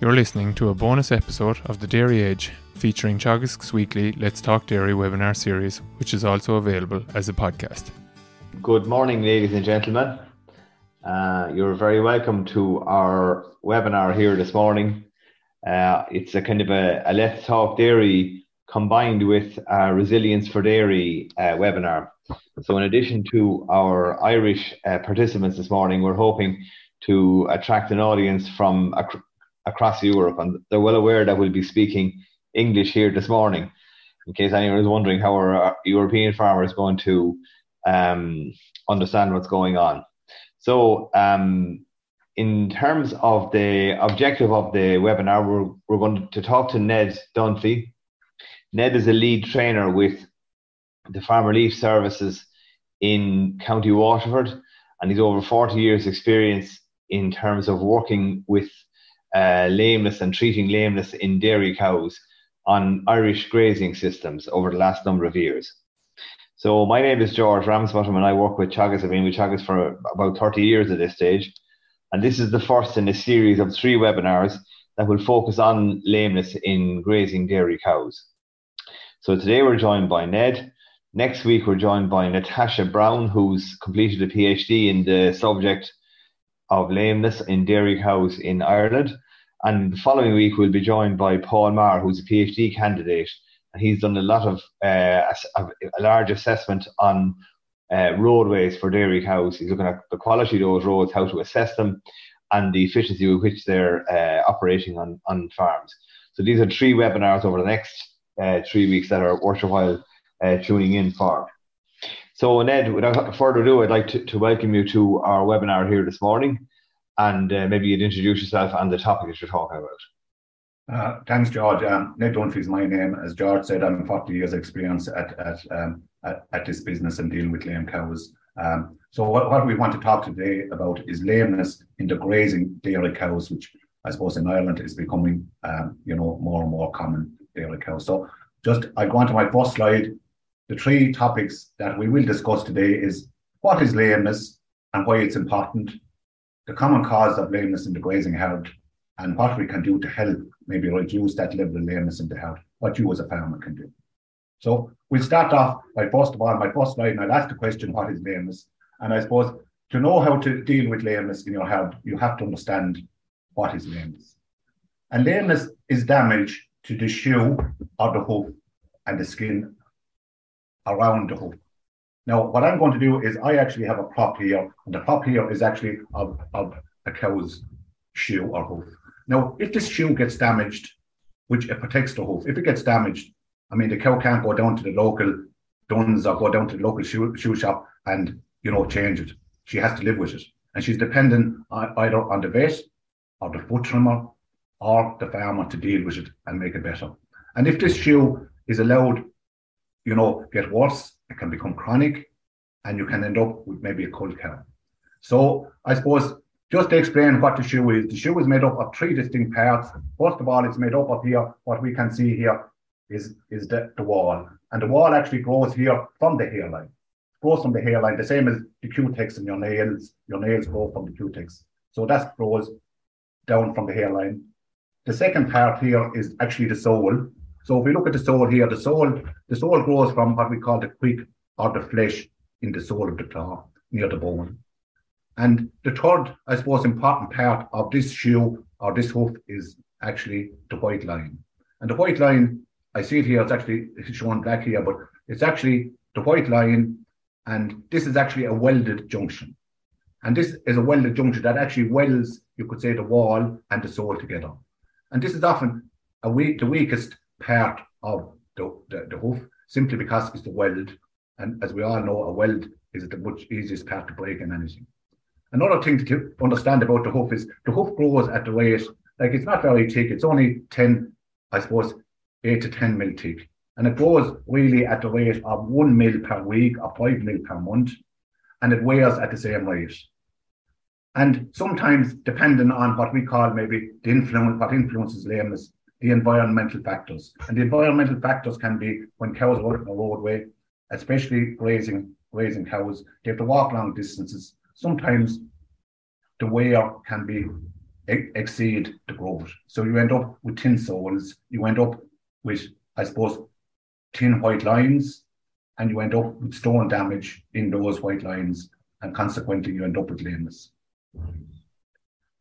You're listening to a bonus episode of The Dairy Edge featuring Teagasc's weekly Let's Talk Dairy webinar series, which is also available as a podcast. Good morning, ladies and gentlemen. Uh, you're very welcome to our webinar here this morning. Uh, it's a kind of a, a, Let's Talk Dairy combined with a Resilience for Dairy uh, webinar. So, in addition to our Irish uh, participants this morning, we're hoping to attract an audience from across Europe, and they're well aware that we'll be speaking English here this morning. In case anyone is wondering how our European farmers going to um, understand what's going on. So, um, in terms of the objective of the webinar, we're, we're going to talk to Ned Dunphy. Ned is a lead trainer with the Farm Relief Services in County Waterford, and he's over 40 years' experience in terms of working with uh, lameness and treating lameness in dairy cows on Irish grazing systems over the last number of years. So my name is George Ramsbottom and I work with Teagasc. I've been with Teagasc for about 30 years at this stage. And this is the first in a series of three webinars that will focus on lameness in grazing dairy cows. So today we're joined by Ned. Next week we're joined by Natasha Brown, who's completed a PhD in the subject of lameness in dairy cows in Ireland. And the following week, we'll be joined by Paul Marr, who's a PhD candidate. And he's done a lot of uh, a, a, large assessment on uh, roadways for dairy cows. He's looking at the quality of those roads, how to assess them, and the efficiency with which they're uh, operating on, on farms. So these are three webinars over the next uh, three weeks that are worthwhile uh, tuning in for. So, Ned, without further ado, I'd like to, to welcome you to our webinar here this morning. And uh, maybe you'd introduce yourself and the topic that you're talking about. Uh, thanks, George. Um, Ned Dunphy is my name. As George said, I'm 40 years experience at at, um, at, at this business and dealing with lame cows. Um, so what, what we want to talk today about is lameness in the grazing dairy cows, which I suppose in Ireland is becoming, um, you know, more and more common dairy cows. So just I go on to my first slide the three topics that we will discuss today is what is lameness and why it's important, the common cause of lameness in the grazing herd, and what we can do to help maybe reduce that level of lameness in the herd, what you as a farmer can do. So we'll start off by first of all, my first slide, and I'll ask the question, what is lameness? And I suppose to know how to deal with lameness in your herd, you have to understand what is lameness. And lameness is damage to the shoe or the hoof and the skin around the hoof. Now, what I'm going to do is I actually have a prop here, and the prop here is actually of, of a cow's shoe or hoof. Now, if this shoe gets damaged, which it protects the hoof, if it gets damaged, I mean, the cow can't go down to the local Dunnes or go down to the local shoe, shoe shop and, you know, change it. She has to live with it. And she's dependent on, either on the vet or the foot trimmer or the farmer to deal with it and make it better. And if this shoe is allowed you know, get worse. It can become chronic, and you can end up with maybe a cold cow. So I suppose just to explain what the shoe is, the shoe is made up of three distinct parts. First of all, it's made up of here. What we can see here is is the, the wall, and the wall actually grows here from the hairline. It grows from the hairline, the same as the cutex in your nails. Your nails grow from the cutex, so that grows down from the hairline. The second part here is actually the sole, so if we look at the sole here, the sole, the sole grows from what we call the quick or the flesh in the sole of the claw near the bone. And the third, I suppose, important part of this shoe or this hoof is actually the white line. And the white line, I see it here, it's actually shown black here, but it's actually the white line, and this is actually a welded junction. And this is a welded junction that actually welds, you could say, the wall and the sole together. And this is often a weak, the weakest part of the, the, the hoof simply because it's the weld. And as we all know, a weld is the much easiest part to break in anything. Another thing to understand about the hoof is the hoof grows at the rate, like it's not very thick, it's only 10, I suppose, 8 to 10 mil thick. And it grows really at the rate of 1 mil per week or 5 mil per month. And it wears at the same rate. And sometimes, depending on what we call maybe the influence, what influences lameness, the environmental factors. And the environmental factors can be when cows work on a roadway, especially grazing, grazing cows, they have to walk long distances. Sometimes the wear can be exceed the growth. So you end up with tin soles, you end up with, I suppose, tin white lines, and you end up with stone damage in those white lines, and consequently you end up with lameness.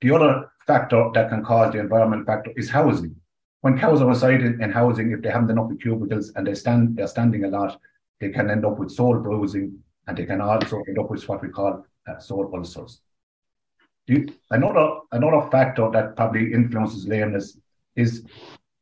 The other factor that can cause the environment factor is housing. When cows are residing in housing, if they haven't enough cubicles and they stand, they're standing a lot, they can end up with sole bruising, and they can also end up with what we call uh, sole ulcers. Another, another factor that probably influences lameness is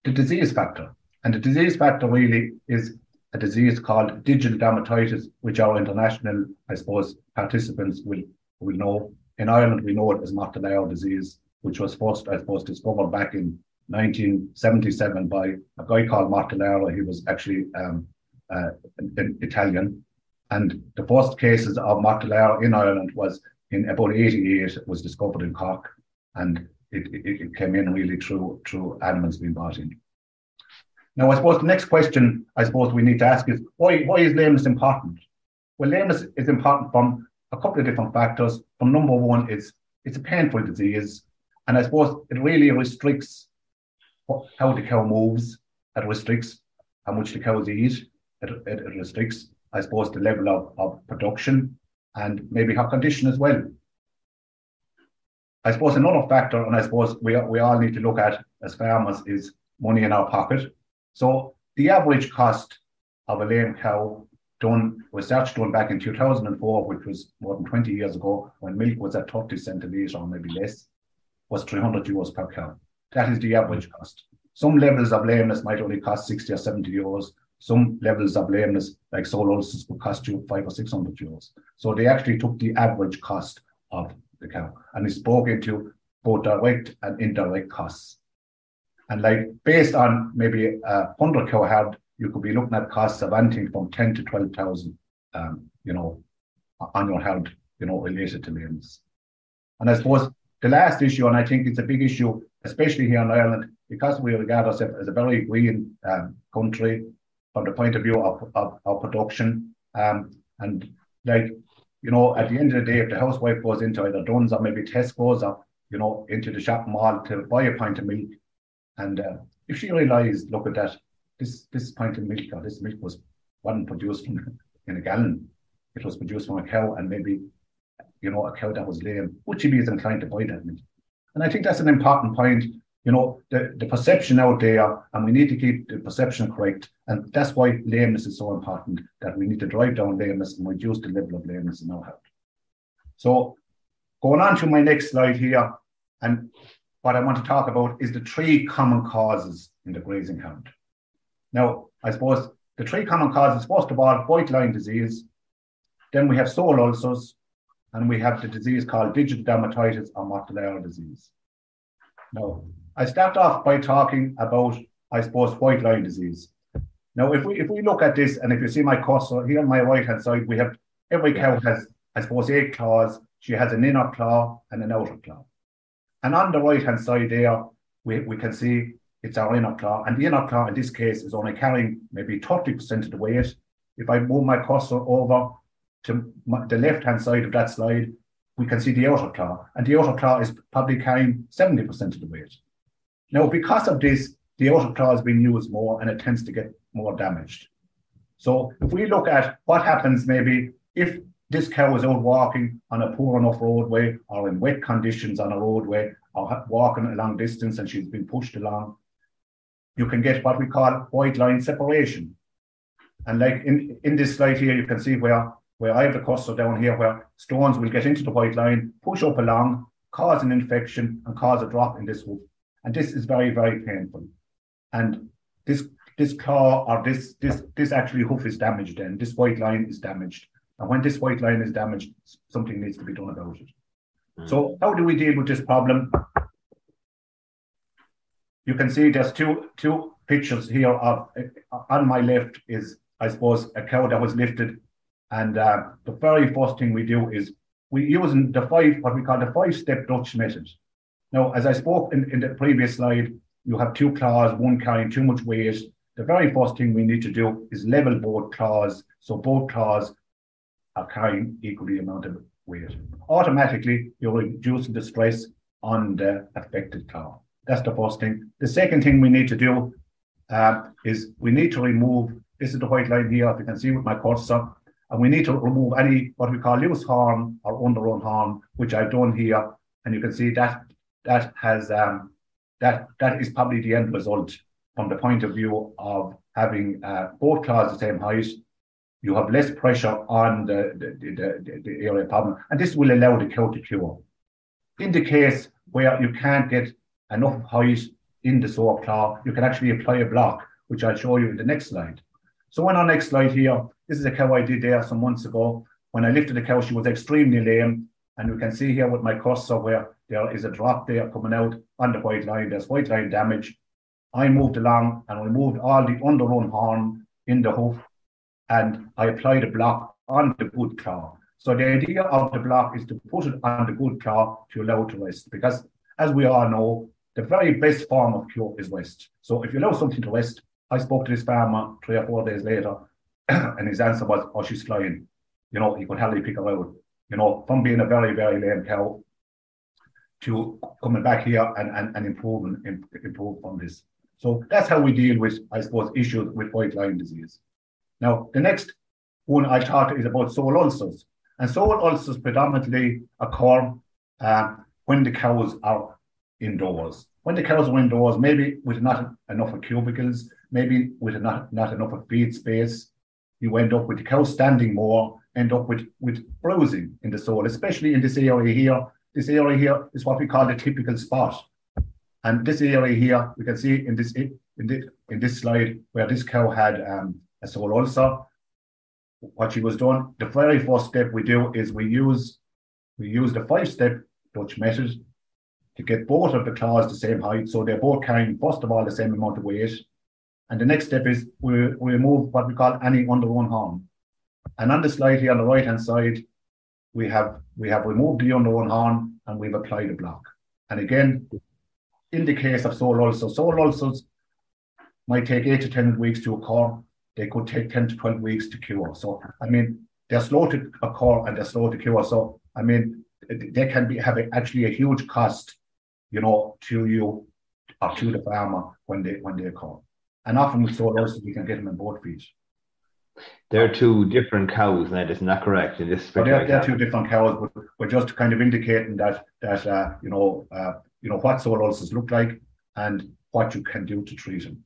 the disease factor. And the disease factor really is a disease called digital dermatitis, which our international, I suppose, participants will, will know. In Ireland, we know it as Mortellaro disease, which was first, I suppose, discovered back in 1977 by a guy called Mortellaro. He was actually um, uh, Italian. And the first cases of Mortellaro in Ireland was in about 88, it was discovered in Cork. And it, it, it came in really through, through animals being brought in. Now, I suppose the next question I suppose we need to ask is why, why is lameness important? Well, lameness is important from a couple of different factors. From number one, it's it's a painful disease, and I suppose it really restricts how the cow moves. It restricts how much the cows eat. It, it, it restricts, I suppose, the level of, of production and maybe her condition as well. I suppose another factor, and I suppose we, we all need to look at as farmers, is money in our pocket. So the average cost of a lame cow done research done back in 2004, which was more than 20 years ago, when milk was at 30 cent a litre or maybe less, was 300 euros per cow. That is the average cost. Some levels of lameness might only cost 60 or 70 euros. Some levels of lameness, like sole ulcers, will cost you five or 600 euros. So they actually took the average cost of the cow and they spoke into both direct and indirect costs. And like based on maybe a hundred cow herd, you could be looking at costs of anything from 10 to 12,000, um, you know, on your herd, you know, related to lameness. And I suppose the last issue, and I think it's a big issue, especially here in Ireland, because we regard ourselves as a very green um, country from the point of view of, of, of production. Um, and like, you know, at the end of the day, if the housewife goes into either Dunnes or maybe Tesco's or, you know, into the shop mall to buy a pint of milk, and uh, if she realised, look at that, this this pint of milk or this milk was wasn't produced from in a gallon, it was produced from a cow, and maybe you know, a cow that was lame, would she be as inclined to buy that milk? And I think that's an important point. You know, the, the perception out there, and we need to keep the perception correct. And that's why lameness is so important, that we need to drive down lameness and reduce the level of lameness in our health. So going on to my next slide here, and what I want to talk about is the three common causes in the grazing hound. Now, I suppose the three common causes, first of all, white line disease, then we have sole ulcers, and we have the disease called digital dermatitis or Mortellaro disease. Now, I start off by talking about, I suppose, white line disease. Now, if we if we look at this, and if you see my cursor uh, here on my right hand side, we have every cow has, I suppose, eight claws. She has an inner claw and an outer claw. And on the right hand side there, we, we can see it's our inner claw. And the inner claw in this case is only carrying maybe 30% of the weight. If I move my cursor over to the left hand side of that slide, we can see the outer claw. And the outer claw is probably carrying 70% of the weight. Now, because of this, the outer claw has been used more and it tends to get more damaged. So if we look at what happens maybe if this cow is out walking on a poor enough roadway or in wet conditions on a roadway or walking a long distance and she's been pushed along, you can get what we call white line separation. And like in, in this slide here, you can see where, where I have the cursor down here, where stones will get into the white line, push up along, cause an infection and cause a drop in this hoof. And this is very, very painful. And this this claw or this this this actually hoof is damaged then. This white line is damaged. And when this white line is damaged, something needs to be done about it. Mm. So how do we deal with this problem? You can see there's two two pictures here of on my left is I suppose a cow that was lifted, and uh, the very first thing we do is we use the five what we call the five step Dutch method. Now, as I spoke in, in the previous slide, you have two claws, one carrying too much weight. The very first thing we need to do is level both claws, so both claws are carrying equally amount of weight. Automatically, you're reducing the stress on the affected cow. That's the first thing. The second thing we need to do uh, is we need to remove, this is the white line here, if you can see with my cursor, and we need to remove any what we call loose horn or underrun horn, which I've done here. And you can see that that has um, that that is probably the end result from the point of view of having uh, both claws the same height. You have less pressure on the, the, the, the, area problem, and this will allow the cow to cure. In the case where you can't get enough height in the soap claw, you can actually apply a block, which I'll show you in the next slide. So on our next slide here, this is a cow I did there some months ago. When I lifted the cow, she was extremely lame. And you can see here with my cursor where there is a drop there coming out on the white line. There's white line damage. I moved along and removed all the underrun horn in the hoof and I applied a block on the good claw. So the idea of the block is to put it on the good claw to allow it to rest because as we all know, the very best form of cure is rest. So if you allow something to rest, I spoke to this farmer three or four days later, and his answer was, "Oh, she's flying." You know, he could hardly pick her out. You know, from being a very, very lame cow to coming back here and, and, and improving improve on this. So that's how we deal with, I suppose, issues with white line disease. Now, the next one I talked is about sole ulcers. And sole ulcers predominantly occur uh, when the cows are indoors. When the cows are indoors, maybe with not enough of cubicles, maybe with not, not enough of feed space, you end up with the cow standing more, end up with, with bruising in the sole, especially in this area here. This area here is what we call the typical spot. And this area here, we can see in this in this, in this slide where this cow had um, a sole ulcer. What she was doing, the very first step we do is we use we use the five-step Dutch method to get both of the claws the same height, so they're both carrying first of all the same amount of weight, and the next step is we, we remove what we call any underrun horn. And on the slide here on the right hand side, we have we have removed the underrun horn and we've applied a block. And again, in the case of sole ulcers, sole ulcers might take eight to 10 weeks to occur. They could take 10 to 12 weeks to cure. So, I mean, they're slow to occur and they're slow to cure. So, I mean, they can be having actually a huge cost, you know, to you or to the farmer when they when they occur. And often with sole ulcers, we can get them in both feet. They're two different cows, Ned, isn't that correct? In this well, they're, they're two different cows, but we're just kind of indicating that that uh, you know uh, you know what sole ulcers look like and what you can do to treat them.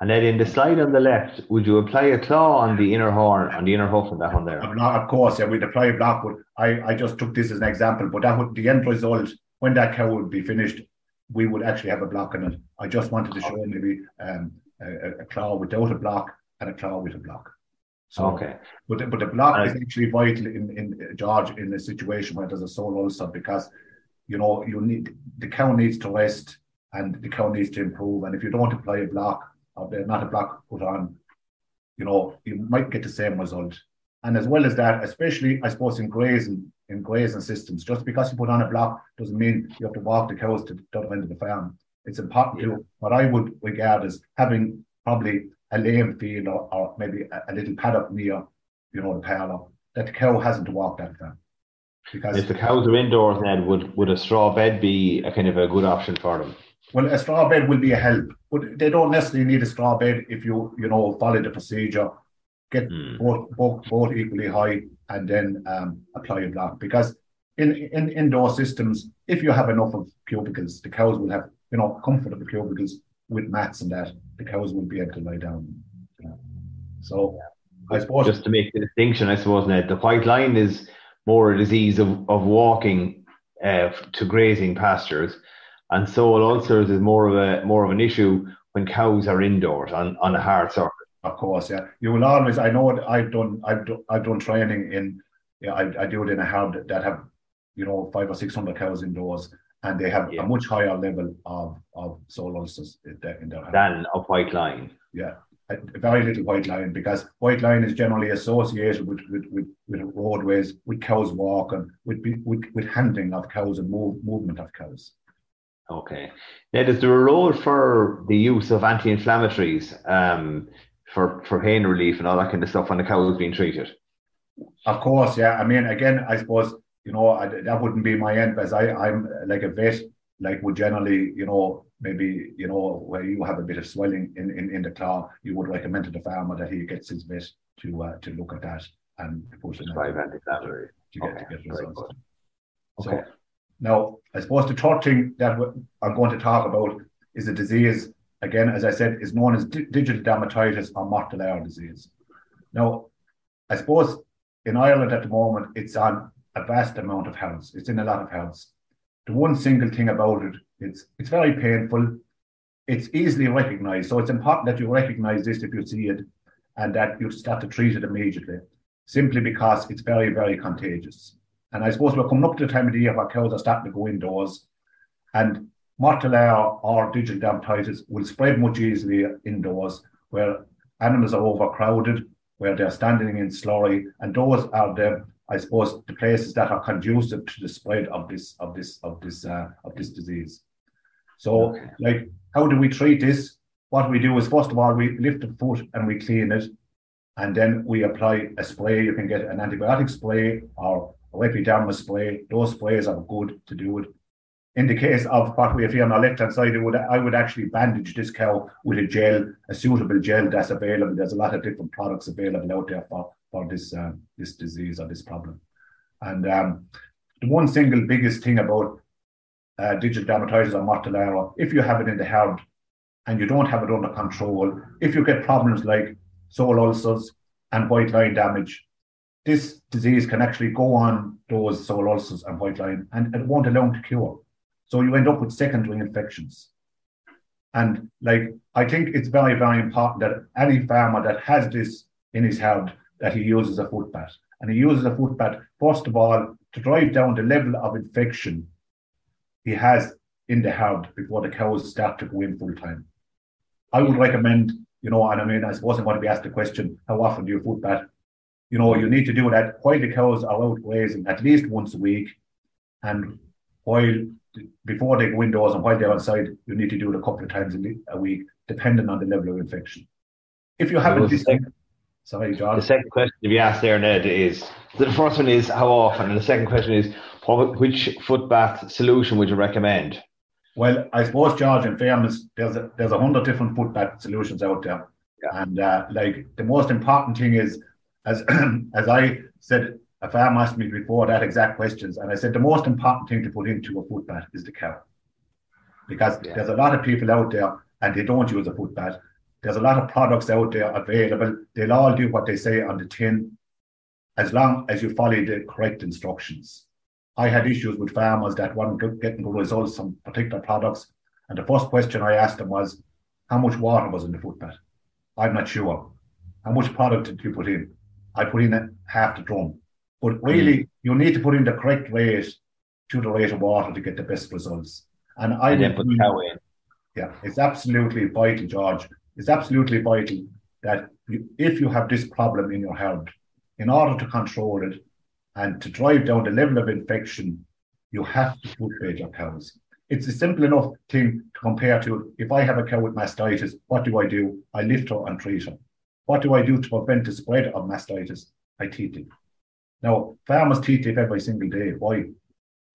And then in the slide on the left, would you apply a claw on the inner horn, on the inner hoof, and that one there? Of course, yeah, we'd apply a block, but I, I just took this as an example. But that would the end result when that cow would be finished, we would actually have a block in it. I just wanted to show maybe um, a, a claw without a block and a claw with a block. So, okay. But the, but the block is actually vital in, in uh, George in a situation where there's a sole ulcer because you know you need the cow needs to rest and the cow needs to improve. And if you don't apply a block or uh, not a block put on, you know, you might get the same result. And as well as that, especially I suppose in grazing in grazing systems, just because you put on a block doesn't mean you have to walk the cows to the other end of the farm. It's important yeah. to what I would regard as having probably a lame field or, or maybe a, a, little paddock near, you know, the parlour, that the cow hasn't walked walk that far. Because if the cows are indoors, then would would a straw bed be a kind of a good option for them? Well, a straw bed will be a help, but they don't necessarily need a straw bed if you you know follow the procedure, get mm. both, both both equally high, and then um, apply a block. Because in in indoor systems, if you have enough of cubicles, the cows will have you know comfort of the comfortable because with mats and that, the cows will be able to lie down. So I suppose just to make the distinction, I suppose Ned, the white line is more a disease of, of walking uh, to grazing pastures, and sole ulcers is more of a more of an issue when cows are indoors on, on a hard surface. Of course, yeah. You will always. I know I've done. I've done. I've done training in. Yeah, I, I do it in a herd that have, you know, five or six hundred cows indoors, and they have yeah. a much higher level of of sole ulcers in their, in their than a white line. Yeah, a, very little white line because white line is generally associated with with, with, with roadways, with cows walking, with, with with handling of cows and move, movement of cows. Okay. Now, is there a role for the use of anti-inflammatories um, for for pain relief and all that kind of stuff when the cow is being treated? Of course, yeah. I mean, again, I suppose you know, I, that wouldn't be my end because I, I'm like a vet, like would generally, you know, maybe, you know, where you have a bit of swelling in, in, in the claw, you would recommend to the farmer that he gets his vet to uh, to look at that and push it Five to get, Okay, to get results. good. So Okay. now, I suppose the third thing that I'm going to talk about is a disease, again, as I said, is known as di- digital dermatitis or Mortellaro disease. Now, I suppose in Ireland at the moment, it's on a vast amount of health. It's in a lot of health. The one single thing about it, it's it's very painful. It's easily recognized. So it's important that you recognize this if you see it and that you start to treat it immediately, simply because it's very, very contagious. And I suppose we're coming up to the time of the year where cows are starting to go indoors. And Mortellaro or digital dermatitis will spread much easier indoors where animals are overcrowded, where they're standing in slurry. And those are the, I suppose, the places that are conducive to the spread of this of this of this uh, of this disease. So, Okay. like, how do we treat this? What we do is first of all we lift the foot and we clean it, and then we apply a spray. You can get an antibiotic spray or a epidermal spray. Those sprays are good to do it. In the case of what we have here on our left hand side, it would, I would actually bandage this cow with a gel, a suitable gel that's available. There's a lot of different products available out there for, for this um, this disease or this problem. And um, the one single biggest thing about uh, digital dermatitis or Mortellaro, if you have it in the herd and you don't have it under control, if you get problems like sole ulcers and white line damage, this disease can actually go on those sole ulcers and white line and it won't allow to cure. So you end up with secondary infections. And like I think it's very, very important that any farmer that has this in his herd that he uses a foot bath. And he uses a foot bath, first of all, to drive down the level of infection he has in the herd before the cows start to go in full time. I would recommend, you know, and I mean, I suppose I'm going to be asked the question, how often do you foot bath? You know, you need to do that while the cows are out grazing at least once a week. And while before they go indoors and while they're outside, you need to do it a couple of times a, week, depending on the level of infection. If you haven't, was the this, second- sorry, John. The second question to be asked there, Ned, is the first one is how often, and the second question is which foot bath solution would you recommend? Well, I suppose, George, in fairness, there's a, there's a hundred different foot bath solutions out there, Yeah. and uh, like the most important thing is, as as I said, a farmer asked me before that exact questions, and I said the most important thing to put into a foot bath is the cow, because Yeah. there's a lot of people out there and they don't use a foot bath. There's a lot of products out there available. They'll all do what they say on the tin, as long as you follow the correct instructions. I had issues with farmers that weren't getting good results on particular products. And the first question I asked them was, how much water was in the foot bath? I'm not sure. How much product did you put in? I put in half the drum. But mm. really, you need to put in the correct rate to the rate of water to get the best results. And I And then put cow in. yeah, it's absolutely vital, George. It's absolutely vital that you, if you have this problem in your herd, in order to control it and to drive down the level of infection, you have to put bait your cows. It's a simple enough thing to compare to if I have a cow with mastitis, what do I do? I lift her and treat her. What do I do to prevent the spread of mastitis? I teat tip. Now, farmers teat tip every single day. Why?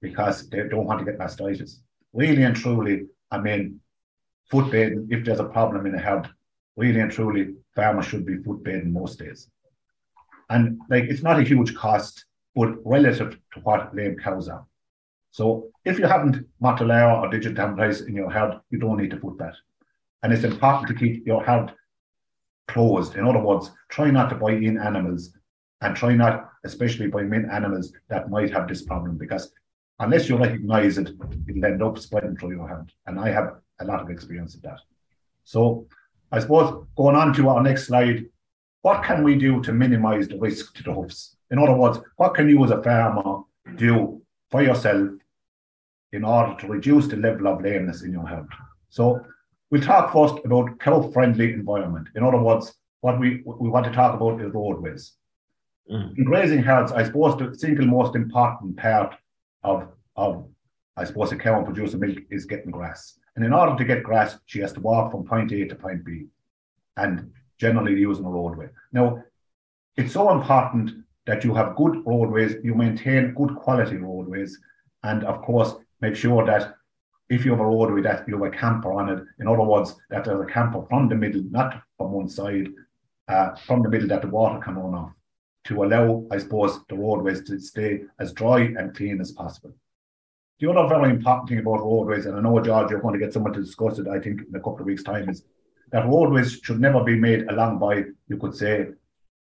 Because they don't want to get mastitis. Really and truly, I mean, foot bathing, if there's a problem in a herd, really and truly, farmers should be footbed most days. And like it's not a huge cost, but relative to what lame cows are. So if you haven't Mortellaro or digital dermatitis in your herd, you don't need to foot bath. And it's important to keep your herd closed. In other words, try not to buy in animals and try not, especially buy in animals that might have this problem because unless you recognize it, it'll end up spreading through your hand. And I have a lot of experience of that. So I suppose going on to our next slide, what can we do to minimize the risk to the hoofs? In other words, what can you as a farmer do for yourself in order to reduce the level of lameness in your herd? So we'll talk first about cow-friendly environment. In other words, what we, we want to talk about is roadways. Mm. In grazing herds, I suppose the single most important part of, of I suppose, a cow producing milk is getting grass. And in order to get grass, she has to walk from point A to point B, and generally using a roadway. Now, it's so important that you have good roadways, you maintain good quality roadways, and of course, make sure that if you have a roadway that you have a camber on it, in other words, that there's a camber from the middle, not from one side, uh, from the middle that the water can run off, to allow, I suppose, the roadways to stay as dry and clean as possible. The other very important thing about roadways, and I know, George, you're going to get someone to discuss it, I think, in a couple of weeks' time, is that roadways should never be made along by, you could say,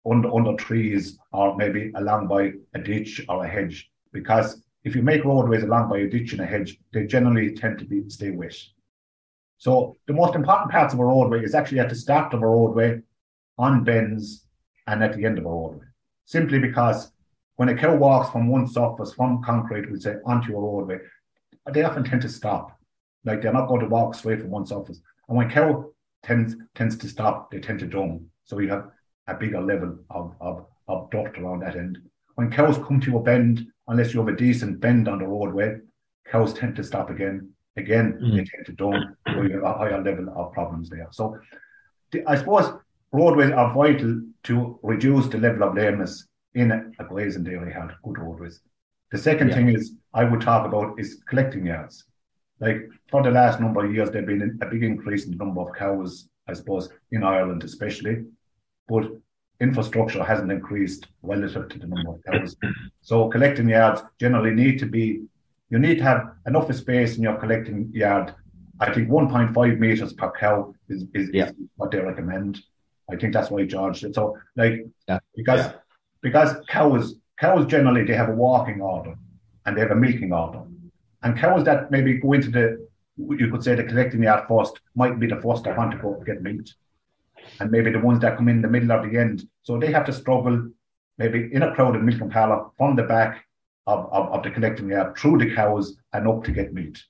under, under trees or maybe along by a ditch or a hedge. Because if you make roadways along by a ditch and a hedge, they generally tend to be stay wet. So the most important parts of a roadway is actually at the start of a roadway, on bends, and at the end of a roadway. Simply because when a cow walks from one surface, from concrete, we say, onto a roadway, they often tend to stop. Like they're not going to walk straight from one surface. And when cow tends tends to stop, they tend to drum. So you have a bigger level of, of, of dirt around that end. When cows come to a bend, unless you have a decent bend on the roadway, cows tend to stop again. Again, mm. they tend to drum, so you have a higher level of problems there. So the, I suppose roadways are vital to reduce the level of lameness in a, grazing dairy herd, good roadways. The second yeah. thing is I would talk about is collecting yards. Like for the last number of years, there's been a big increase in the number of cows, I suppose, in Ireland especially, but infrastructure hasn't increased relative to the number of cows. So collecting yards generally need to be, you need to have enough space in your collecting yard. I think 1.5 meters per cow is, is, yeah. is what they recommend. I think that's why George did. So like yeah. because. Because cows cows generally they have a walking order and they have a milking order. And cows that maybe go into the you could say the collecting yard first might be the first that want to go get meat. And maybe the ones that come in the middle or the end. So they have to struggle maybe in a crowded milking parlour from the back of, of, of the collecting yard through the cows and up to get meat.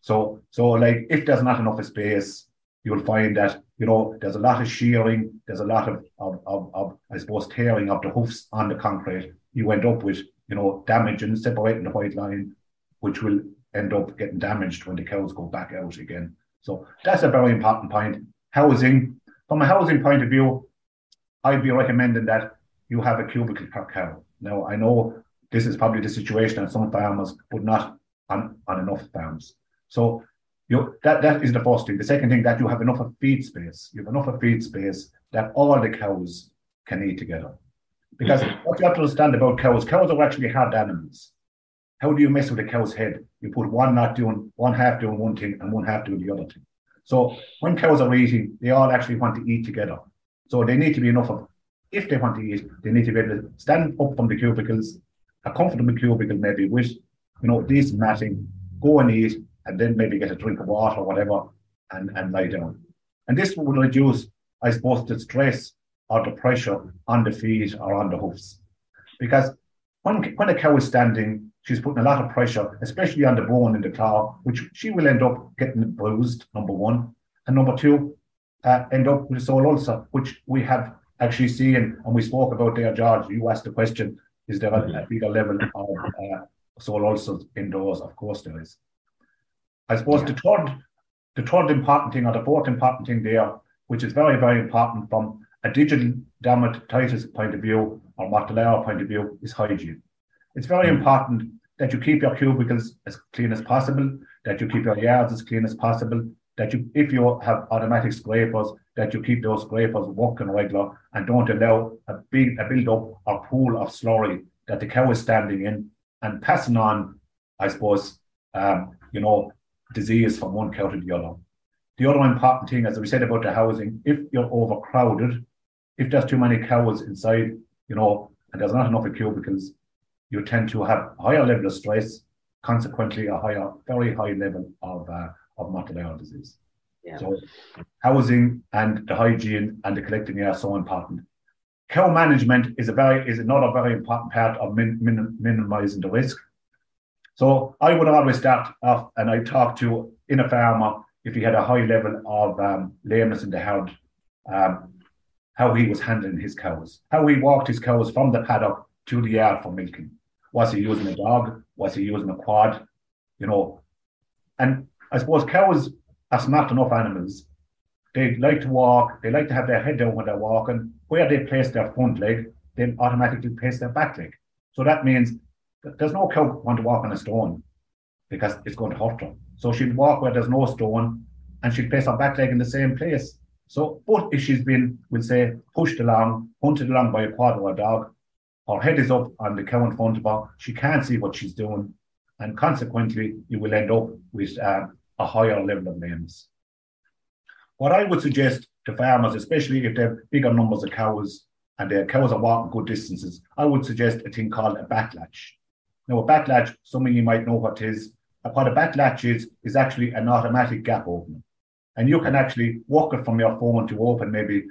So so like if there's not enough space, you'll find that you know there's a lot of shearing, there's a lot of of, of, of I suppose tearing of the hoofs on the concrete. You end up with you know damage and separating the white line, which will end up getting damaged when the cows go back out again. So that's a very important point. Housing, from a housing point of view, I'd be recommending that you have a cubicle per cow. Now I know this is probably the situation on some farmers, but not on, on enough farms. So you that that is the first thing. The second thing that you have enough of feed space. You have enough of feed space that all the cows can eat together. Because mm-hmm. what you have to understand about cows, cows are actually hard animals. How do you mess with a cow's head? You put one not doing one half doing one thing and one half doing the other thing. So when cows are eating, they all actually want to eat together. So they need to be enough of if they want to eat, they need to be able to stand up from the cubicles, a comfortable cubicle maybe with you know decent matting, go and eat, and then maybe get a drink of water or whatever and, and lie down. And this will reduce, I suppose, the stress or the pressure on the feet or on the hoofs. Because when, when a cow is standing, she's putting a lot of pressure, especially on the bone in the claw, which she will end up getting bruised, number one. And number two, uh, end up with a sole ulcer, which we have actually seen, and we spoke about there, George. You asked the question, is there a, a bigger level of uh, sole ulcers indoors? Of course there is. I suppose yeah. the third, the third important thing or the fourth important thing there, which is very, very important from a digital dermatitis point of view or Mortellaro point of view, is hygiene. It's very mm. important that you keep your cubicles as clean as possible, that you keep your yards as clean as possible, that you, if you have automatic scrapers, that you keep those scrapers working regular and don't allow a big a build up or pool of slurry that the cow is standing in and passing on, I suppose, um, you know, disease from one cow to the other. The other important thing, as we said about the housing, if you're overcrowded, if there's too many cows inside, you know, and there's not enough cubicles, you tend to have a higher level of stress, consequently a higher, very high level of uh, of Mortellaro disease. Yeah. So housing and the hygiene and the collecting are so important. Cow management is a very is another very important part of min, min, minimizing the risk. So I would always start off and I talk to in a farmer if he had a high level of um, lameness in the herd, um, how he was handling his cows, how he walked his cows from the paddock to the yard for milking. Was he using a dog? Was he using a quad? You know, and I suppose cows are smart enough animals. They like to walk. They like to have their head down when they're walking. Where they place their front leg, they'll automatically place their back leg. So that means there's no cow want to walk on a stone because it's going to hurt her. So she'd walk where there's no stone and she'd place her back leg in the same place. So, but if she's been, we'll say, pushed along, hunted along by a quad or a dog, her head is up on the cow in front of her, she can't see what she's doing, and consequently, you will end up with uh, a higher level of lameness. What I would suggest to farmers, especially if they have bigger numbers of cows and their cows are walking good distances, I would suggest a thing called a Batt-Latch. Now, a Batt-Latch, some of you might know what is. What a Batt-Latch is, is actually an automatic gap opener. And you can actually walk it from your phone to open maybe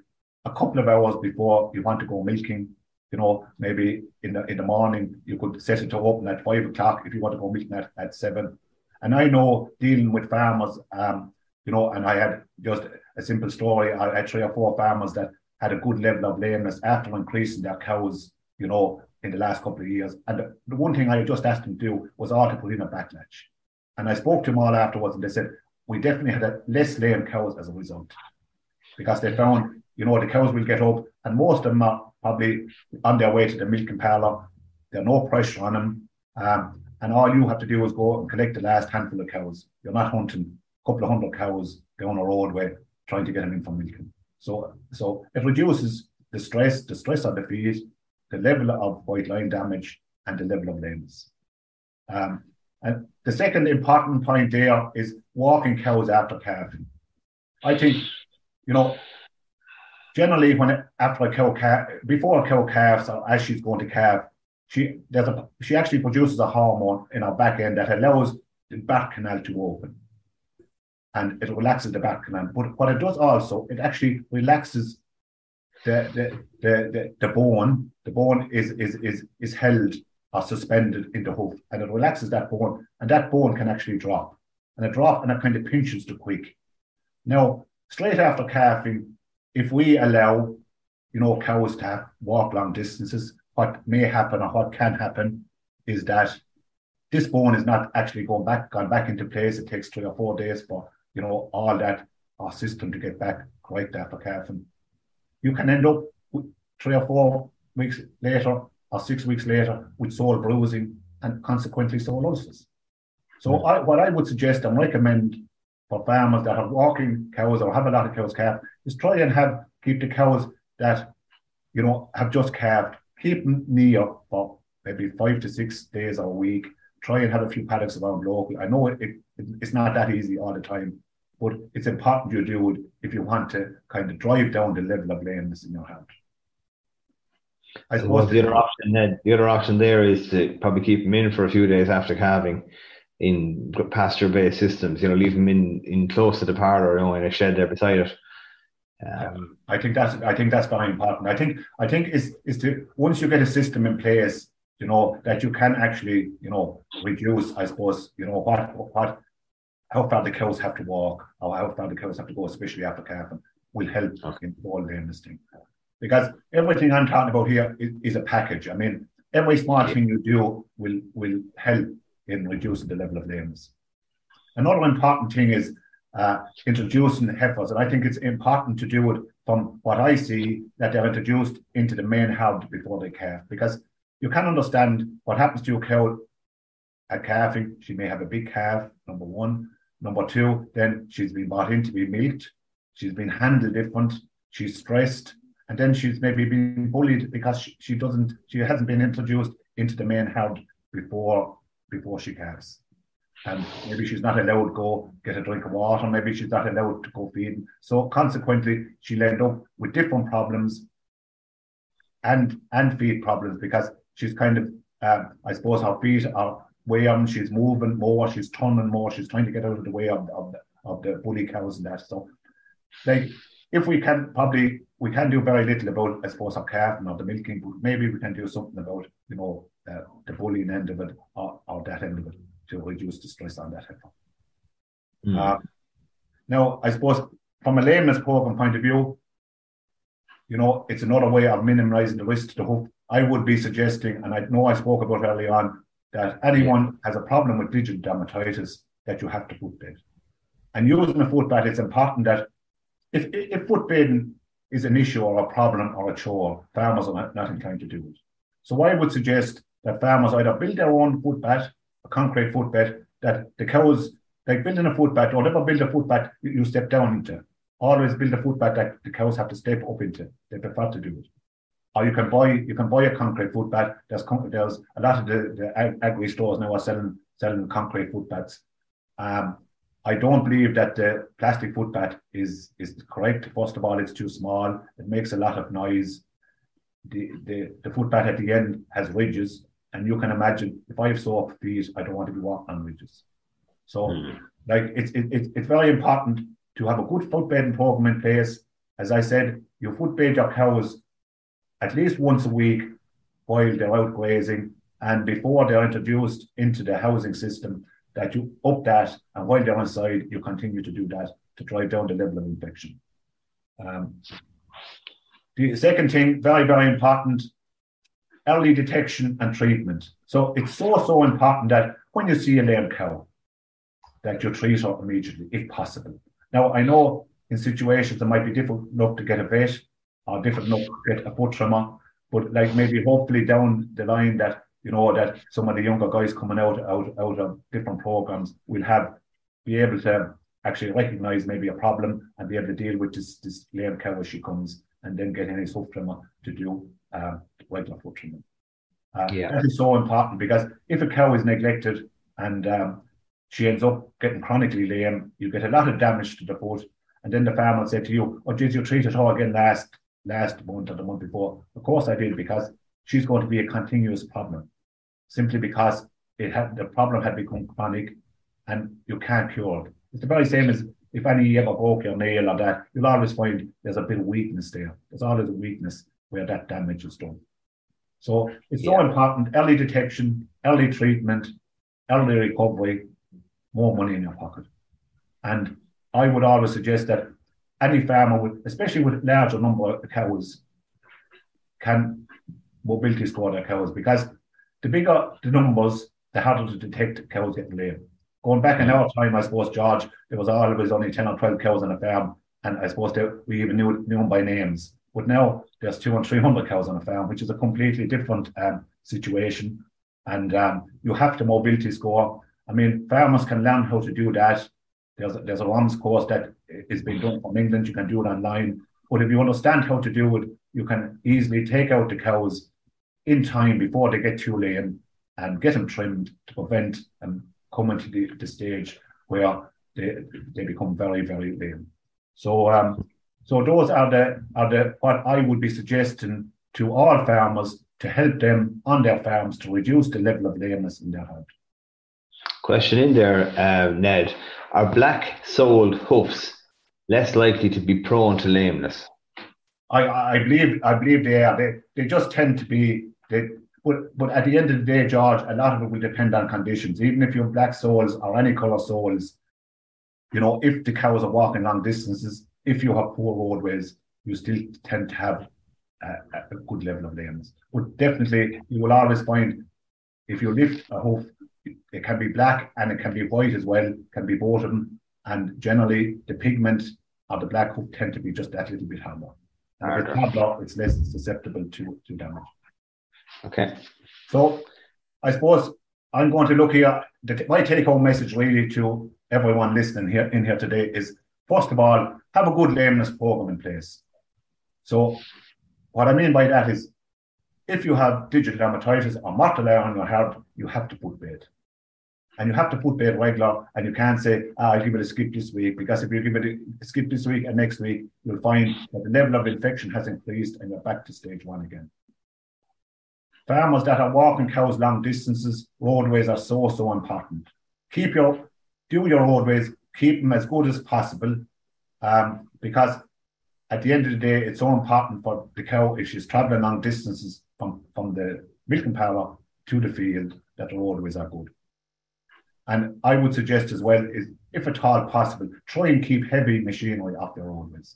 a couple of hours before you want to go milking. You know, maybe in the in the morning you could set it to open at five o'clock if you want to go milking at, at seven. And I know dealing with farmers, um, you know, and I had just a simple story. I had three or four farmers that had a good level of lameness after increasing their cows, you know, in the last couple of years. And the, one thing I just asked them to do was all to put in a Batt-Latch. And I spoke to them all afterwards, and they said we definitely had a less lame cows as a result because they found, you know, the cows will get up, and most of them are probably on their way to the milking parlour. There's no pressure on them. Um, and all you have to do is go and collect the last handful of cows. You're not hunting a couple of hundred cows down a roadway trying to get them in for milking. So, so it reduces the stress, the stress on the feed, the level of white line damage, and the level of lameness. Um, and the second important point there is walking cows after calving. I think, you know, generally when after a cow calf, before a cow calves or as she's going to calve, she there's a she actually produces a hormone in her back end that allows the back canal to open and it relaxes the back canal. But what it does also, it actually relaxes the the the, the, the bone. The bone is is is is held or suspended in the hoof, and it relaxes that bone, and that bone can actually drop, and it drop and it kind of pinches the quick. Now, straight after calving, if we allow, you know, cows to walk long distances, what may happen or what can happen is that this bone is not actually going back, gone back into place. It takes three or four days for you know all that our system to get back correct after calving. You can end up three or four weeks later or six weeks later with sole bruising and consequently sole ulcers. So mm. I, what I would suggest and recommend for farmers that are walking cows or have a lot of cows calved is try and have keep the cows that you know have just calved keep them near for maybe five to six days a week. Try and have a few paddocks around local. I know it, it, it's not that easy all the time, but it's important you do it if you want to kind of drive down the level of lameness in your heart. I suppose the other option then the other option there is to probably keep them in for a few days after calving in pasture based systems, you know, leave them in, in close to the parlour, you know, in a shed there beside it. Um, I think that's I think that's very important. I think I think is is to once you get a system in place, you know that you can actually you know reduce. I suppose you know what what how far the cows have to walk or how far the cows have to go, especially after calving, will help okay. in all this thing. Because everything I'm talking about here is, is a package. I mean, every small yeah. thing you do will will help in reducing the level of lameness. Another important thing is uh, introducing heifers. And I think it's important to do it from what I see that they're introduced into the main herd before they calve, because you can understand what happens to your cow at calving. She may have a big calf, number one. Number two, then she's been brought in to be milked. She's been handled different. She's stressed. And then she's maybe been bullied because she, she doesn't, she hasn't been introduced into the main herd before before she calves and maybe she's not allowed to go get a drink of water, maybe she's not allowed to go feeding. So consequently, she'll end up with different problems and and feed problems because she's kind of, um, I suppose, her feet are way on, she's moving more, she's turning more, she's trying to get out of the way of, of, the, of the bully cows and that. So, like, if we can probably, we can do very little about, I suppose, our calving or the milking, but maybe we can do something about, you know, uh, the bullying end of it or, or that end of it to reduce the stress on that heifer. Mm. Uh, now, I suppose from a lameness program point of view, you know, it's another way of minimizing the risk to the hoof. I would be suggesting, and I know I spoke about early on, that anyone has a problem with digital dermatitis that you have to foot bed. And using a foot bed, it's important that if, if foot bedding is an issue or a problem or a chore, farmers are not, not inclined to do it. So I would suggest that farmers either build their own footpath, a concrete footbed, that the cows, like building a footpath, or never build a footpath you, you step down into. Always build a footpath that the cows have to step up into. They prefer to do it. Or you can buy you can buy a concrete foot bath. There's there's a lot of the, the agri stores now are selling selling concrete foot baths. Um, I don't believe that the plastic foot bath is is correct. First of all, it's too small. It makes a lot of noise. The the, the foot bath at the end has ridges, and you can imagine if I have sore feet, I don't want to be walking on ridges. So, mm. like it's it, it, it's very important to have a good foot bathing program in place. As I said, you foot bath your cows at least once a week while they're out grazing and before they're introduced into the housing system, that you up that and while they're inside, you continue to do that to drive down the level of infection. Um, the second thing, very, very important, early detection and treatment. So it's so, so important that when you see a lame cow, that you treat her immediately, if possible. Now, I know in situations it might be difficult enough to get a vet or difficult enough to get a foot trimmer, but like maybe hopefully down the line that you know that some of the younger guys coming out out out of different programs will have be able to actually recognize maybe a problem and be able to deal with this this lame cow as she comes and then get any foot trimmer to do um, regular foot trimming. Uh, yeah. That is so important because if a cow is neglected and um, she ends up getting chronically lame, you get a lot of damage to the foot. And then the farmer will say to you, Oh, did you treat it all again last last month or the month before? Of course I did, because she's going to be a continuous problem simply because it had the problem had become chronic and you can't cure it. It's the very same as if any you ever broke your nail or that, you'll always find there's a bit of weakness there. There's always a weakness where that damage is done. So it's yeah. so important early detection, early treatment, early recovery, more money in your pocket. And I would always suggest that any farmer, especially with larger number of cows, can mobility score their cows because the bigger the numbers, the harder to detect cows getting lame. Going back in our time, I suppose, George, there was always only 10 or 12 cows on a farm, and I suppose they, we even knew, knew them by names. But now there's two and 300 cows on a farm, which is a completely different um, situation. And um, you have to mobility score. I mean, farmers can learn how to do that. There's a, there's course that is being done from England. You can do it online. But if you understand how to do it, you can easily take out the cows in time before they get too lame and get them trimmed to prevent them coming to the, the stage where they, they become very, very lame. So um, so those are the are the what I would be suggesting to all farmers to help them on their farms to reduce the level of lameness in their herd. Question in there, uh, Ned. Are black soled hoofs less likely to be prone to lameness? I, I believe I believe they are. They, they just tend to be. They, but but at the end of the day, George, a lot of it will depend on conditions. Even if you have black soles or any color soles, you know, if the cows are walking long distances, if you have poor roadways, you still tend to have a, a good level of lameness. But definitely, you will always find if you lift a hoof, it can be black and it can be white as well, can be both of them. And generally, the pigment of the black hoof tend to be just that little bit harder. And if it's harder, it's less susceptible to, to damage. Okay. So I suppose I'm going to look here. My take home message really to everyone listening here in here today is first of all, have a good lameness program in place. So what I mean by that is if you have digital dermatitis or mottle on your heart, you have to foot bath. And you have to foot bath regular, and you can't say, ah, I'll give it a skip this week, because if you give it a skip this week and next week, you'll find that the level of infection has increased and you're back to stage one again. Farmers that are walking cows long distances, roadways are so, so important. Keep your, do your roadways, keep them as good as possible, um, because at the end of the day, it's so important for the cow if she's traveling long distances from, from the milking parlour to the field that the roadways are good. And I would suggest as well is, if at all possible, try and keep heavy machinery off the roadways.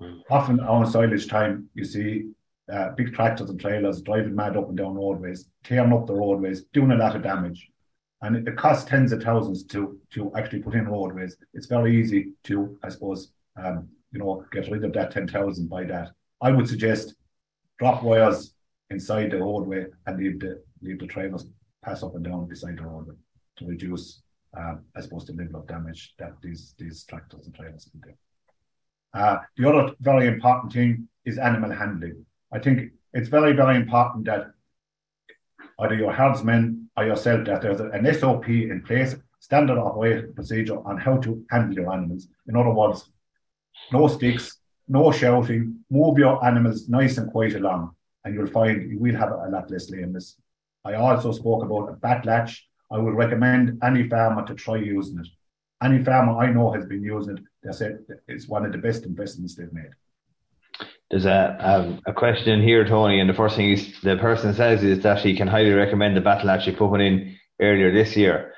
Mm. Often on silage time, you see uh, big tractors and trailers driving mad up and down roadways, tearing up the roadways, doing a lot of damage. And it, it costs tens of thousands to to actually put in roadways. It's very easy to, I suppose, um, you know, get rid of that 10,000 by that. I would suggest drop wires inside the roadway and leave the leave the trailers pass up and down beside the roadway to reduce, um, I suppose, the level of damage that these these tractors and trailers can do. Uh, the other very important thing is animal handling. I think it's very, very important that either your herdsmen or yourself that there's an SOP in place, standard operating procedure on how to handle your animals. In other words, no sticks, no shouting, move your animals nice and quiet along, and you'll find you will have a lot less lameness. I also spoke about a Batt-Latch. I would recommend any farmer to try using it. Any farmer I know has been using it. They said it's one of the best investments they've made. There's a, um, a question here, Tony, and the first thing is, the person says is that he can highly recommend the Batt-Latch actually put one in earlier this year.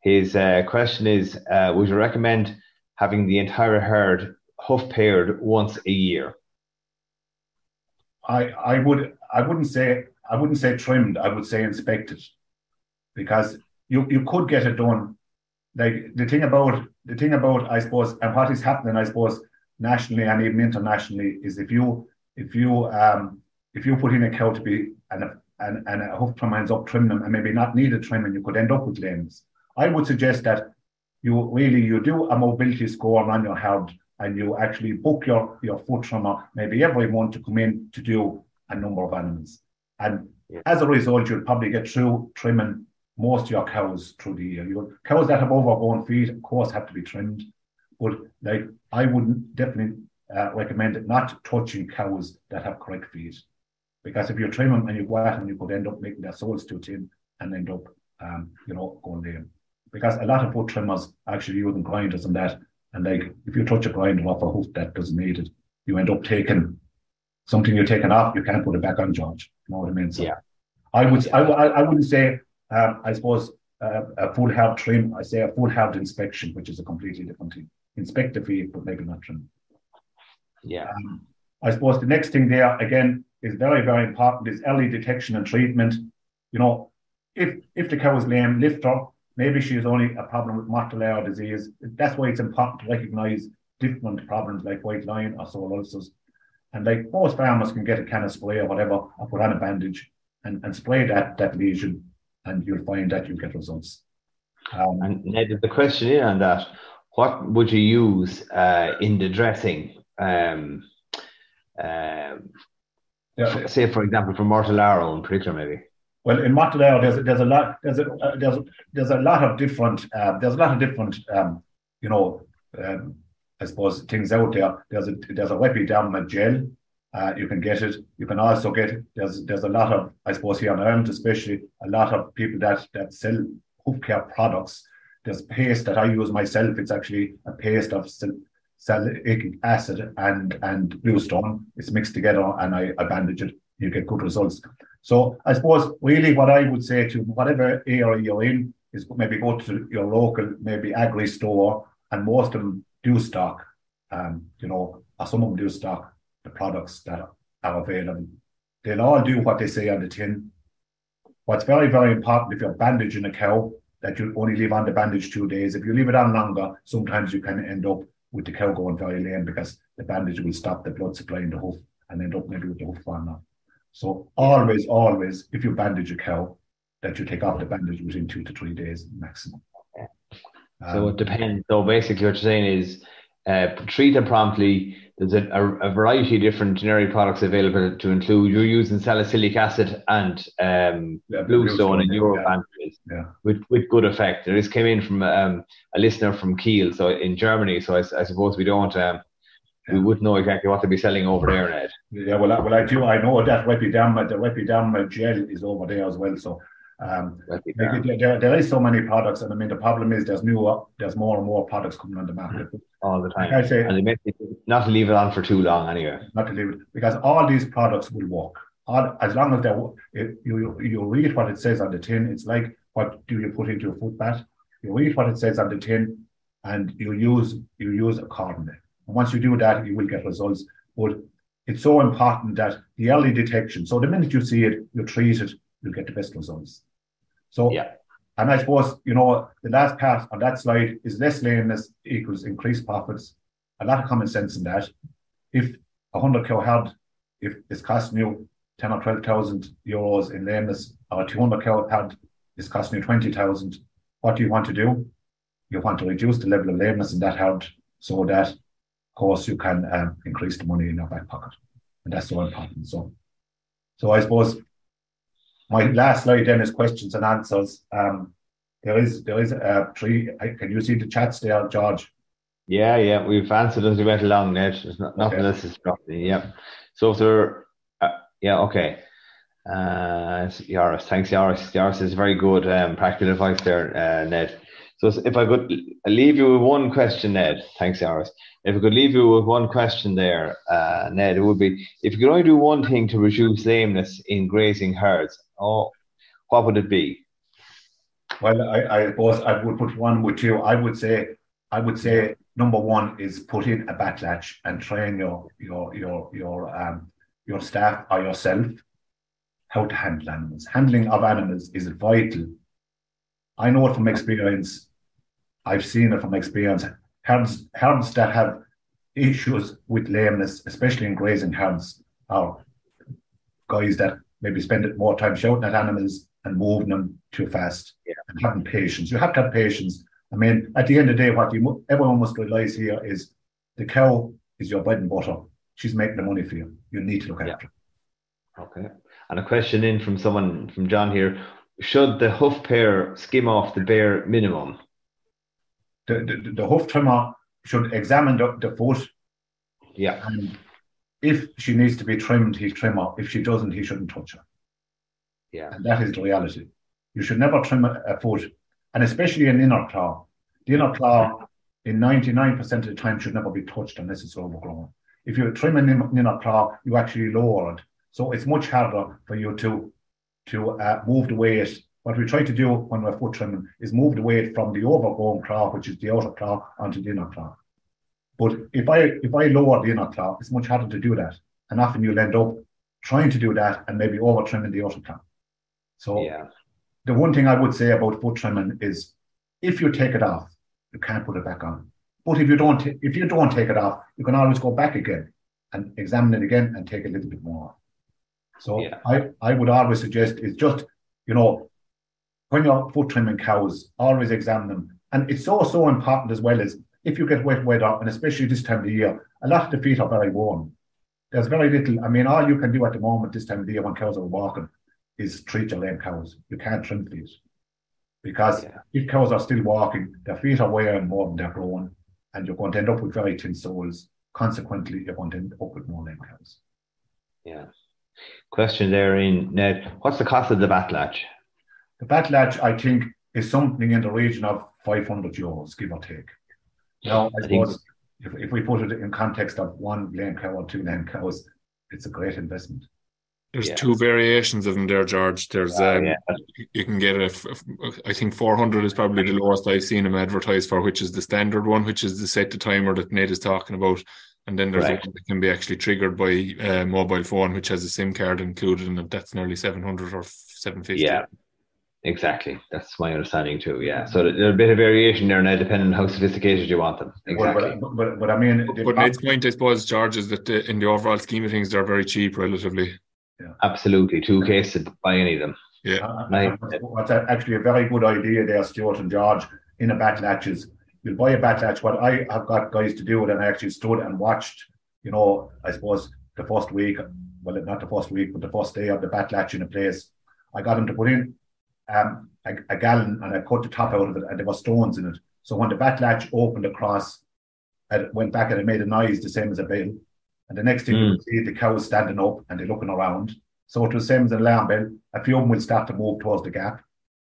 His uh, question is, uh, would you recommend having the entire herd hoof pared once a year? I I would I wouldn't say I wouldn't say trimmed. I would say inspected, because you you could get it done. Like the thing about the thing about I suppose and what is happening I suppose nationally and even internationally is if you if you um if you put in a cow to be and a, and, and a hoof trim ends up trimming them and maybe not need a trimming, you could end up with lambs. I would suggest that you really you do a mobility score on your herd and you actually book your, your foot trimmer maybe every month to come in to do a number of animals. And yeah. as a result, you'll probably get through trimming most of your cows through the year. Your cows that have overgrown feet, of course, have to be trimmed. But like I wouldn't definitely uh, recommend not touching cows that have correct feet. Because if you trim them and you go out and you could end up making their soles too thin and end up um, you know, going lame. Because a lot of foot trimmers actually using grinders and that and like, if you touch a grinder off a hoof that doesn't need it, you end up taking something you're taking off. You can't put it back on, George. You know what I mean? So yeah. I would, I, I wouldn't say, um, I suppose, uh, a full herd trim. I say a full herd inspection, which is a completely different thing. Inspect the but maybe not trim. Yeah. Um, I suppose the next thing there again is very, very important is early detection and treatment. You know, if if the cow is lame, lift her, Maybe she's only a problem with Mortellaro disease. That's why it's important to recognize different problems like white line or sole ulcers. And like most farmers can get a can of spray or whatever, or put on a bandage and, and spray that, that lesion, and you'll find that you get results. Um, and Ned, the question in on that, what would you use uh, in the dressing? Um, um, yeah. Say, for example, for Mortellaro in particular, maybe. Well, in Mortellaro, there's there's a lot there's a uh, there's there's a lot of different uh, there's a lot of different um, you know um, I suppose things out there. There's a there's a Repiderma gel. Uh, you can get it. You can also get there's there's a lot of I suppose here in Ireland, especially a lot of people that that sell hoof care products. There's paste that I use myself. It's actually a paste of salicylic acid and and bluestone. It's mixed together, and I, I bandage it. You get good results. So I suppose really what I would say to whatever area you're in is maybe go to your local, maybe agri store, and most of them do stock, um, you know, some of them do stock the products that are available. They'll all do what they say on the tin. What's very, very important if you're bandaging a cow, that you only leave on the bandage two days. If you leave it on longer, sometimes you can end up with the cow going very lame because the bandage will stop the blood supply in the hoof and end up maybe with the hoof falling off. So always, always, if you bandage a cow, that you take off the bandage within two to three days maximum. Um, so it depends. So basically, what you're saying is uh, treat them promptly. There's a, a, a, variety of different generic products available to include. You're using salicylic acid and um, yeah, bluestone in your yeah. yeah. with, with good effect. This came in from um, a listener from Kiel, so in Germany. So I, I suppose we don't um, we wouldn't know exactly what to be selling over there, Ned. Yeah, well, I, well, I do. I know that Repiderma, the Repiderma gel is over there as well. So um, there, there, is so many products, and I mean the problem is there's new, there's more and more products coming on the market all the time. Like I say, and it, not to leave it on for too long anyway. Not to leave it because all these products will work. All, as long as they you you read what it says on the tin. It's like what do you put into a foot bath? You read what it says on the tin, and you use you use accordingly. And once you do that, you will get results. But it's so important that the early detection. So the minute you see it, you treat it, you'll get the best results. So yeah. And I suppose, you know, the last part on that slide is less lameness equals increased profits. a lot of common sense in that. If a hundred cow herd, if it's costing you ten or twelve thousand euros in lameness, or a two hundred cow herd is costing you twenty thousand, what do you want to do? You want to reduce the level of lameness in that herd so that, of course, you can um, increase the money in your back pocket, and that's so important. So, so I suppose my last slide then is questions and answers. Um, there is there is a tree. Can you see the chats there, George? Yeah, yeah, we've answered as we went along, Ned. There's not, nothing okay. else is dropping. Yeah. So if there, uh, yeah, okay. Uh, Yaris, thanks, Yaris. Yaris is very good um, practical advice there, uh, Ned. So if I could leave you with one question, Ned. Thanks, Yaris. If I could leave you with one question there, uh, Ned, it would be if you could only do one thing to reduce lameness in grazing herds, oh, what would it be? Well, I, I suppose I would put one with you. I would say, I would say number one is put in a Batt-Latch and train your your your your um your staff or yourself how to handle animals. Handling of animals is vital. I know it from experience. I've seen it from experience. Herds, herds that have issues with lameness, especially in grazing herds, are guys that maybe spend more time shouting at animals and moving them too fast yeah. and having patience. You have to have patience I mean, at the end of the day, what you everyone must realize here is the cow is your bread and butter. She's making the money for you. You need to look after her. Okay. And a question in from someone from John here: Should the hoof pair skim off the bare minimum? The the, the hoof trimmer should examine the, the foot. Yeah. And if she needs to be trimmed, he trim her. If she doesn't, he shouldn't touch her. Yeah. And that is the reality. You should never trim a, a foot and especially an inner claw. The inner claw, in 99% of the time, should never be touched unless it's overgrown. If you trim an inner claw, you actually lower it. So it's much harder for you to to uh, move the weight. What we try to do when we're foot trimming is move the weight from the overgrown claw, which is the outer claw, onto the inner claw. But if I if I lower the inner claw, it's much harder to do that, and often you'll end up trying to do that and maybe over trimming the outer claw. So yeah the one thing I would say about foot trimming is if you take it off, you can't put it back on. But if you don't, if you don't take it off, you can always go back again and examine it again and take a little bit more. So yeah. I, I would always suggest is just, you know, when you're foot trimming cows, always examine them. And it's so, so important as well as if you get wet weather, and especially this time of the year, a lot of the feet are very warm. There's very little, I mean, all you can do at the moment this time of the year when cows are walking is treat your lame cows. You can't trim feet because yeah. if cows are still walking, their feet are wearing more than they're growing, and you're going to end up with very thin soles. Consequently, you're going to end up with more lame cows. Yeah. Question there in Ned. What's the cost of the Batt-Latch? The Batt-Latch, I think, is something in the region of 500 euros, give or take. Now, I, I suppose if, if we put it in context of one lame cow or two lame cows, it's a great investment. There's yeah. two variations of them there, George. There's uh, um, yeah. you can get it. I think 400 is probably the lowest I've seen them advertised for, which is the standard one, which is the set the timer that Ned is talking about. And then there's right. one that can be actually triggered by a uh, mobile phone, which has a SIM card included in it. That's nearly 700 or 750. Yeah, exactly. That's my understanding too. Yeah. So there's a bit of variation there now, depending on how sophisticated you want them. Exactly. But, but, but I mean, but Nate's point, I suppose, George, is that in the overall scheme of things, they're very cheap relatively. Yeah. Absolutely, two cases to buy any of them. Yeah, uh, what's actually a very good idea there, Stuart and George, in a Batt-Latches. You'll buy a Batt-Latch. What I have got guys to do it, and I actually stood and watched. You know, I suppose the first week, well, not the first week, but the first day of the Batt-Latch in a place. I got them to put in um, a, a, gallon, and I cut the top out of it, and there were stones in it. So when the Batt-Latch opened across, it went back and it made a noise the same as a bell. And the next thing mm. you see the cows standing up and they're looking around. So it was the same as an alarm bell. A few of them will start to move towards the gap.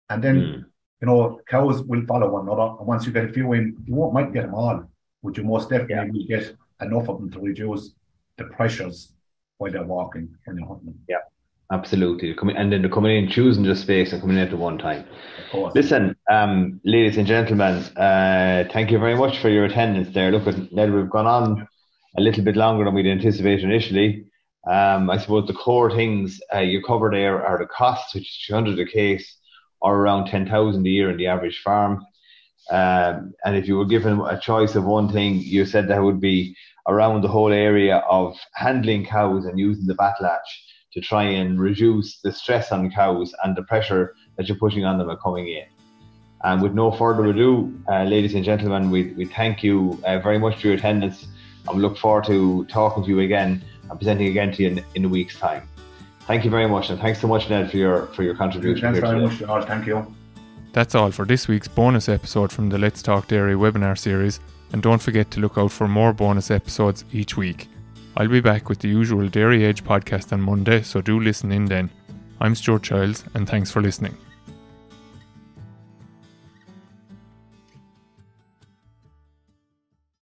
And then, mm. You know, cows will follow one another. And once you get a few in, you won't might get them all, but you most definitely yeah. will get enough of them to reduce the pressures while they're walking when you're hunting. Yeah. Absolutely. Coming And then they're coming in, choosing the space and coming in at one time. Listen, um, ladies and gentlemen, uh, thank you very much for your attendance there. Look, Ned, we've gone on a little bit longer than we'd anticipated initially. Um, I suppose the core things uh, you cover there are the costs, which is 200 a case, or around 10,000 a year in the average farm. Um, and if you were given a choice of one thing, you said that would be around the whole area of handling cows and using the latch to try and reduce the stress on cows and the pressure that you're putting on them are coming in. And with no further ado, uh, ladies and gentlemen, we, we thank you uh, very much for your attendance we look forward to talking to you again and presenting again to you in, in a week's time. Thank you very much, and thanks so much, Ned, for your for your contribution. Thanks very today. much, George. Thank you. That's all for this week's bonus episode from the Let's Talk Dairy webinar series, and don't forget to look out for more bonus episodes each week. I'll be back with the usual Dairy Edge podcast on Monday, so do listen in then. I'm Stuart Childs, and thanks for listening.